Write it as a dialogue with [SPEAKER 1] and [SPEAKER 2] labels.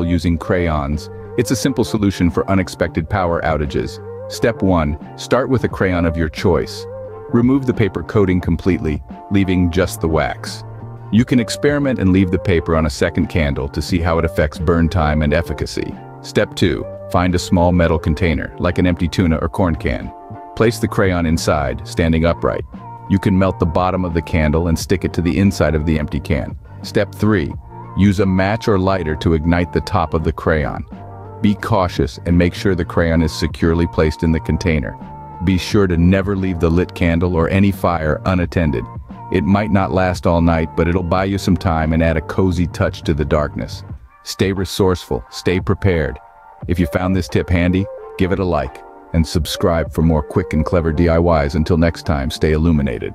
[SPEAKER 1] using crayons. It's a simple solution for unexpected power outages. Step 1. Start with a crayon of your choice. Remove the paper coating completely, leaving just the wax. You can experiment and leave the paper on a second candle to see how it affects burn time and efficacy. Step 2. Find a small metal container, like an empty tuna or corn can. Place the crayon inside, standing upright. You can melt the bottom of the candle and stick it to the inside of the empty can. Step 3. Use a match or lighter to ignite the top of the crayon. Be cautious and make sure the crayon is securely placed in the container. Be sure to never leave the lit candle or any fire unattended. It might not last all night, but it'll buy you some time and add a cozy touch to the darkness. Stay resourceful, stay prepared. If you found this tip handy, give it a like and subscribe for more quick and clever DIYs. Until next time, stay illuminated.